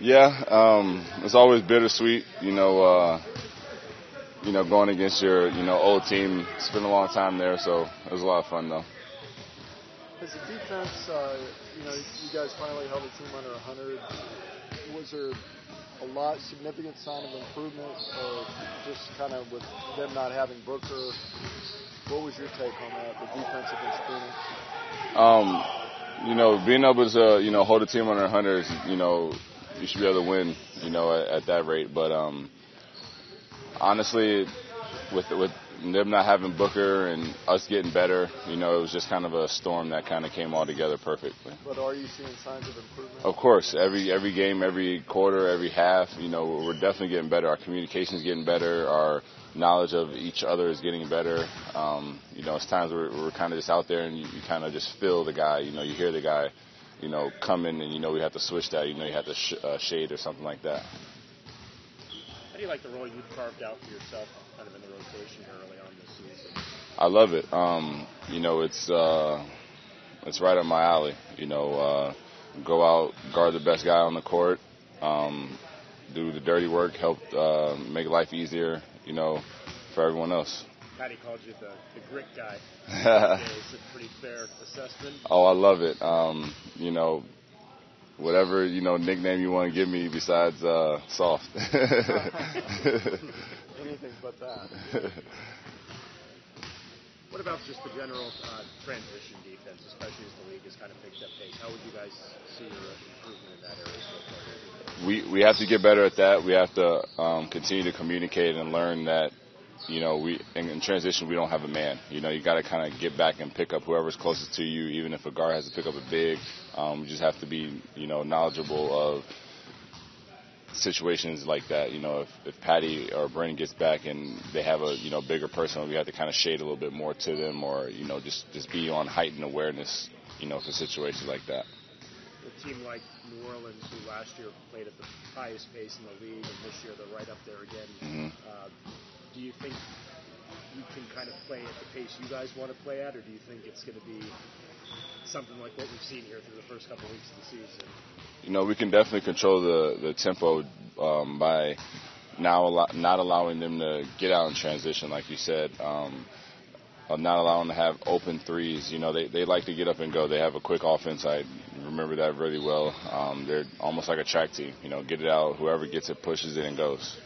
Yeah, um, it's always bittersweet, you know. Uh, you know, going against your you know old team. Spent a long time there, so it was a lot of fun though. As a defense, uh, you know, you guys finally held a team under 100. Was there a lot significant sign of improvement, or just kind of with them not having Booker? What was your take on that, the defense against Phoenix? Um, you know, being able to you know hold a team under 100, you know, you should be able to win, you know, at, at that rate. But um, honestly, with with them not having Booker and us getting better, you know, it was just kind of a storm that kind of came all together perfectly. But are you seeing signs of improvement? Of course, every every game, every quarter, every half, you know, we're definitely getting better. Our communication is getting better. Our knowledge of each other is getting better. Um, you know, it's times we're, we're kind of just out there and you, you kind of just feel the guy. You know, you hear the guy, you know, coming and you know we have to switch that. You know, you have to sh- uh, shade or something like that. How do you like the role you've carved out for yourself, kind of in the rotation early on this season? I love it. Um, you know, it's uh, it's right up my alley. You know, uh, go out, guard the best guy on the court, um, do the dirty work, help uh, make life easier. You know, for everyone else. Patty called you the, the grit guy. Is it a pretty fair assessment? Oh, I love it. Um, you know, whatever you know nickname you want to give me besides uh, soft. Anything but that. What about just the general uh, transition defense, especially as the league has kind of picked up pace? How would you guys see your improvement in that area so far? we we have to get better at that. We have to um, continue to communicate and learn that you know we in, in transition we don't have a man. You know you got to kind of get back and pick up whoever's closest to you. Even if a guard has to pick up a big, um, we just have to be you know knowledgeable of situations like that. You know, if, if Patty or Brandon gets back and they have a you know bigger person, we have to kind of shade a little bit more to them, or you know just just be on heightened awareness. You know, for situations like that. A team like New Orleans, who last year played at the highest pace in the league, and this year they're right up do you think you can kind of play at the pace you guys want to play at, or do you think it's going to be something like what we've seen here through the first couple weeks of the season? you know, we can definitely control the the tempo um, by now allo- not allowing them to get out in transition, like you said. Um, of not allowing them to have open threes. You know, they they like to get up and go. They have a quick offense. I remember that really well. Um, they're almost like a track team. You know, get it out. Whoever gets it pushes it and goes.